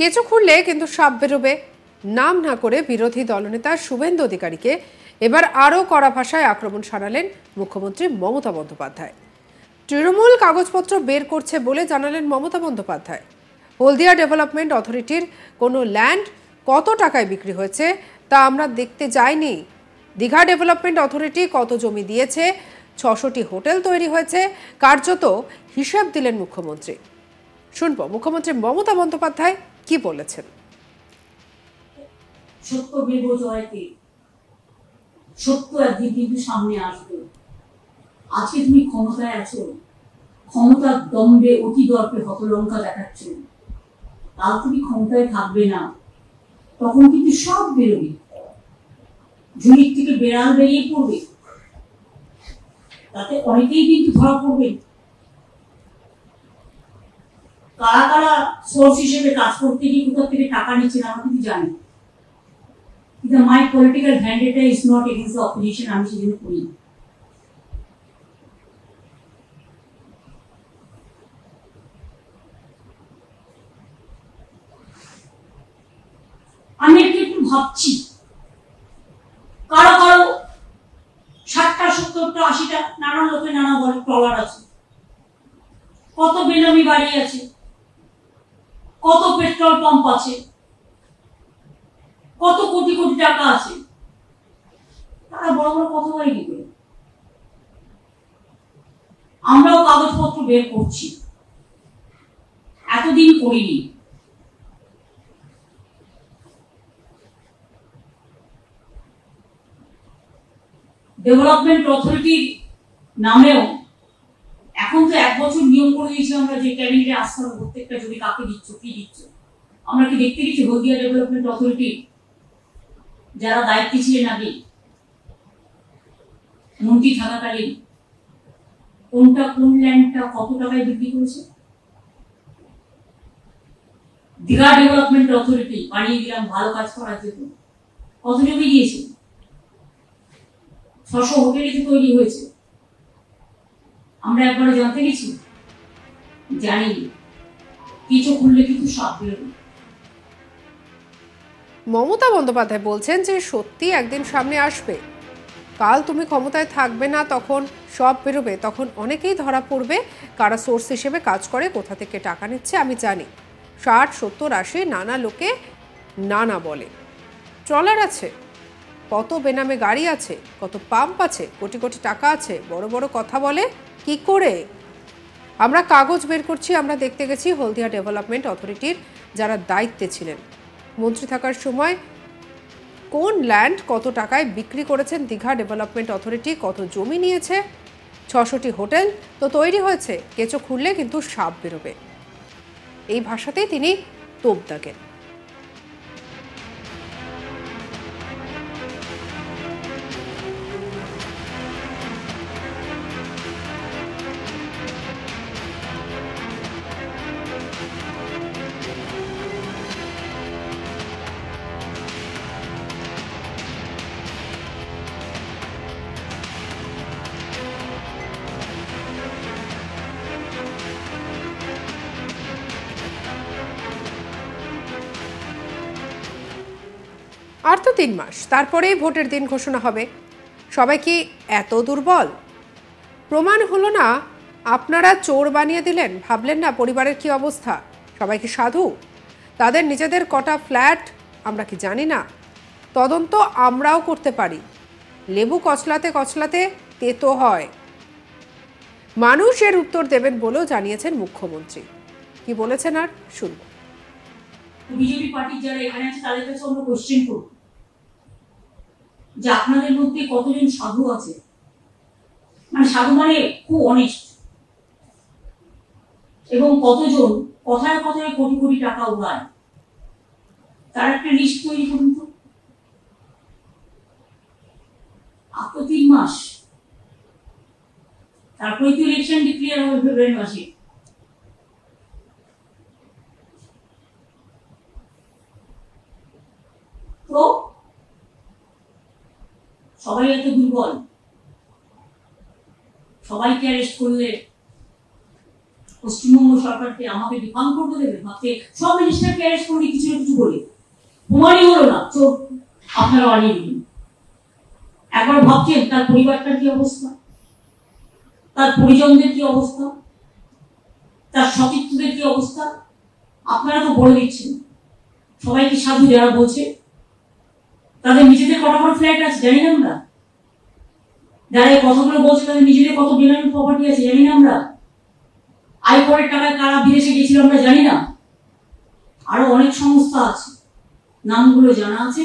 কেঁচো খুঁড়লে কিন্তু সাপ বেরোবে। নাম না করে বিরোধী দলনেতা শুভেন্দু অধিকারীকে এবার আরও কড়া ভাষায় আক্রমণ সারালেন মুখ্যমন্ত্রী মমতা বন্দ্যোপাধ্যায়। তৃণমূল কাগজপত্র বের করছে বলে জানালেন মমতা বন্দ্যোপাধ্যায়। হলদিয়া ডেভেলপমেন্ট অথরিটির কোনো ল্যান্ড কত টাকায় বিক্রি হয়েছে তা আমরা দেখতে যাইনি। দীঘা ডেভেলপমেন্ট অথরিটি কত জমি দিয়েছে, ছশোটি হোটেল তৈরি হয়েছে, কার্যত হিসাব দিলেন মুখ্যমন্ত্রী। শুনব, মুখ্যমন্ত্রী মমতা বন্দ্যোপাধ্যায় কি বলেছেন? সত্য সত্য একদিন কিন্তু সামনে আসবে। আজকে তুমি ক্ষমতায় আছো। ক্ষমতার দম্বে অতি দর্পে হতলঙ্কা দেখাচ্ছ। কাল তুমি ক্ষমতায় থাকবে না। তখন কিন্তু সব বেরোবে। ঝুড়ির থেকে বেড়াল বেরিয়ে পড়বে। তাতে অনেকেই কিন্তু ধরা পড়বে। কারা কারা সোর্স হিসেবে কাজ করতে গিয়ে কোথাও থেকে টাকা নিচ্ছেন আমরা কিন্তু জানি কিন্তু my political vendetta is not against the opposition আমি সেজন্য করি। আমি একটু একটু ভাবছি, কারও কারও ষাটটা, সত্তরটা, আশিটা, নানান লোকে নানা বলে ট্রলার আছে। কত বেনামি বাড়ি আছে। পেট্রোল পাম্প আছে। কত কোটি কোটি টাকা আছে। তারা বড় বড় কথা বলে কি করে? আমরাও কাগজপত্র বের করছি। এতদিন করিনি। ডেভেলপমেন্ট অথরিটির নামেও এখন তো এক বছর নিয়ম করে দিয়েছি আমরা যে ক্যাবিনেটে আসতে হবে প্রত্যেকটা জমি কাকে দিচ্ছ, কি দিচ্ছ। আমরা কি দেখতে গেছি হলদিয়া ডেভেলপমেন্ট অথরিটি যারা দায়িত্বে ছিলেন আগে। মন্ত্রী থাকাকালীন। কোনটা, কোন ল্যান্ডটা কত টাকায় বিক্রি করেছে? দীঘা ডেভেলপমেন্ট অথরিটি বানিয়ে দিলাম ভালো কাজ করার জন্য। কত জমি দিয়েছে? ছশো হোটেলে তৈরি হয়েছে। আমরা একবার জানতে গেছি? জানি কিছু খুললে কিন্তু সব বেরোবে। মমতা বন্দ্যোপাধ্যায় বলছেন যে সত্যি একদিন সামনে আসবে। কাল তুমি ক্ষমতায় থাকবে না, তখন সব বেরোবে। তখন অনেকেই ধরা পড়বে কারা সোর্স হিসেবে কাজ করে, কোথা থেকে টাকা নিচ্ছে আমি জানি। ষাট, সত্তর, আশি, নানা লোকে নানা বলে। ট্রলার আছে, কত বেনামে গাড়ি আছে, কত পাম্প আছে, কোটি কোটি টাকা আছে, বড় বড় কথা বলে, কি করে? আমরা কাগজ বের করছি, আমরা দেখতে গেছি হলদিয়া ডেভেলপমেন্ট অথরিটির যারা দায়িত্বে ছিলেন। মন্ত্রী থাকার সময় কোন ল্যান্ড কত টাকায় বিক্রি করেছেন? দীঘা ডেভেলপমেন্ট অথরিটি কত জমি নিয়েছে? ছশোটি হোটেল তো তৈরি হয়েছে। কেঁচো খুললে কিন্তু সাপ বেরোবে। এই ভাষাতেই তিনি তোপ দাগেন আর তো তিন মাস। তারপরেই ভোটের দিন ঘোষণা হবে। সবাই কি এত দুর্বল? প্রমাণ হলো না, আপনারা চোর বানিয়ে দিলেন, ভাবলেন না পরিবারের কি অবস্থা? সবাই কি সাধু? তাদের নিজেদের কটা ফ্ল্যাট? আমরা কি জানি না। তদন্ত আমরাও করতে পারি। লেবু কচলাতে কচলাতে তেতো হয়। মানুষ এর উত্তর দেবেন বলেও জানিয়েছেন মুখ্যমন্ত্রী। কি বলেছেন আর শুনব। বিজেপি পার্টির যারা এখানে আছে, তাদের কাছে আমরা কোশ্চেন করব। যে আপনাদের মধ্যে কতজন সাধু আছে? মানে সাধু মানে খুব অনেস্ট এবং কতজন কথায় কথায় কোটি কোটি টাকা উড়ায়? তার একটা লিস্ট তৈরি করুন তো। আর তো তিন মাস। তারপরে তো ইলেকশন ডিক্লেয়ার হবে, ফেব্রুয়ারি মাসে। তো? সবাই এত দুর্বল। সবাইকে অ্যারেস্ট করলে পশ্চিমবঙ্গ সরকারকে আমাকে করতে দেবে? ভাবছে, সব মিনিস্টারকে অ্যারেস্ট কিছু না কিছু হলো না আপনারা বানিয়ে দিলেন একবার ভাবছেন, তার পরিবারটার কি অবস্থা? তার পরিজনদের কি অবস্থা? তার সতীর্থদের কি অবস্থা? আপনারা তো বলে দিচ্ছেন। সবাই কি সাধু যারা বলছে তাদের নিজেদের কটা করে ফ্ল্যাট আছে, জানি না আমরা? যারা এই কথাগুলো বলছে তাদের নিজেদের কত বেনামি প্রপার্টি আছে, জানি না আমরা? আয় করের টাকায় কারা বিদেশে গেছিল আমরা জানি না। আরও অনেক সংস্থা আছে, নামগুলো জানা আছে,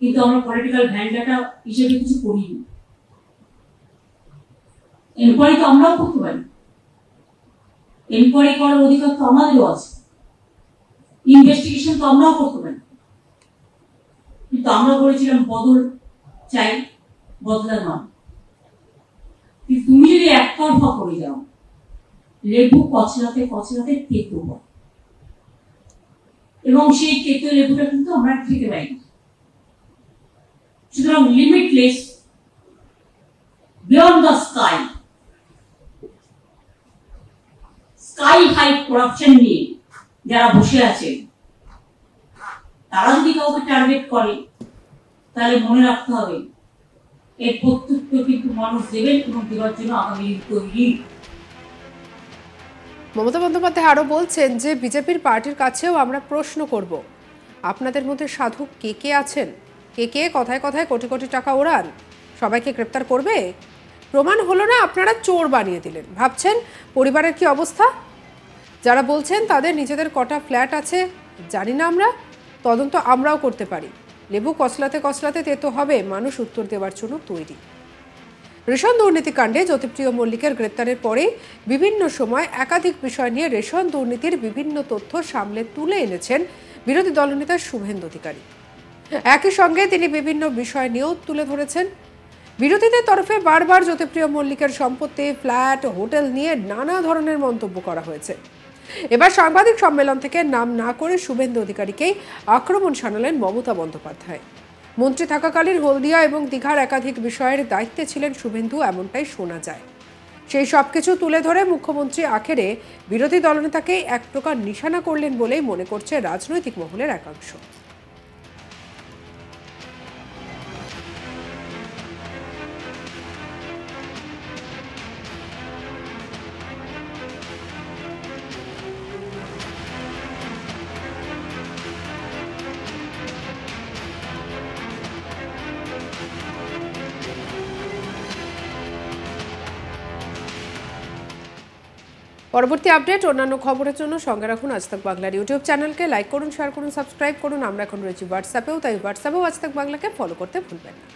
কিন্তু আমরা পলিটিক্যাল ভ্যান্ডাটা হিসেবে কিছু করি করিনি। এনকোয়ারি তো আমরাও করতে পারি। এনকোয়ারি করার অধিকার তো আমাদেরও আছে। ইনভেস্টিগেশন তো আমরাও করতে পারি। কিন্তু আমরা বলেছিলাম বদল চাই বদলার নয় তুমি যদি একতরফা করে যাও, লেবু কচলাতে কচলাতে তেতো হয় এবং সেই তেতো লেবুটা কিন্তু আমরা খেতে পাই না সুতরাং limitless beyond the sky sky high corruption নিয়ে যারা বসে আছে, তারা যদি কাউকে টার্গেট করে তাহলে মনে রাখতে হবে, এর প্রত্যুত্তর কিন্তু মানুষ দেবেন এবং দেওয়ার জন্য আগামী তৈরি। মমতা বন্দ্যোপাধ্যায় আরও বলছেন যে, বিজেপির পার্টির কাছেও আমরা প্রশ্ন করব, আপনাদের মধ্যে সাধু কে কে আছেন? কে কে কথায় কথায় কোটি কোটি টাকা ওড়ান? সবাইকে গ্রেপ্তার করবে? প্রমাণ হলো না, আপনারা চোর বানিয়ে দিলেন। ভাবছেন পরিবারের কি অবস্থা? যারা বলছেন তাদের নিজেদের কটা ফ্ল্যাট আছে, জানি না আমরা, তদন্ত আমরাও করতে পারি। লেবু কসলাতে কসলাতে তেতো হবে, মানুষ উত্তর দেওয়ার জন্য তৈরি। রেশন দুর্নীতিকাণ্ডে জ্যোতিপ্রিয় মল্লিকের গ্রেপ্তারের পরে বিভিন্ন সময় একাধিক বিষয় নিয়ে রেশন দুর্নীতির বিভিন্ন তথ্য সামলে তুলে এনেছেন বিরোধী দলনেতা শুভেন্দু অধিকারী। একই সঙ্গে তিনি বিভিন্ন বিষয় নিয়েও তুলে ধরেছেন। বিরোধীদের তরফে বারবার জ্যোতিপ্রিয় মল্লিকের সম্পত্তি, ফ্ল্যাট, হোটেল নিয়ে নানা ধরনের মন্তব্য করা হয়েছে। এবার সাংবাদিক সম্মেলন থেকে নাম না করে শুভেন্দু অধিকারীকেই আক্রমণ শানালেন মমতা বন্দ্যোপাধ্যায়। মন্ত্রী থাকাকালীন হলদিয়া এবং দীঘার একাধিক বিষয়ের দায়িত্বে ছিলেন শুভেন্দু, এমনটাই শোনা যায়। সেই সব কিছু তুলে ধরে মুখ্যমন্ত্রী আখেরে বিরোধী দলনেতাকে এক প্রকার নিশানা করলেন বলেই মনে করছে রাজনৈতিক মহলের একাংশ। পরবর্তী আপডেট, অন্যান্য খবরের জন্য সঙ্গে রাখুন আজ তাক বাংলার ইউটিউব চ্যানেলকে। লাইক করুন শেয়ার করুন সাবস্ক্রাইব করুন। আমরা এখন রয়েছি হোয়াটসঅ্যাপেও তাই হোয়াটসঅ্যাপেও আজ তাক বাংলাকে ফলো করতে ভুলবেন না।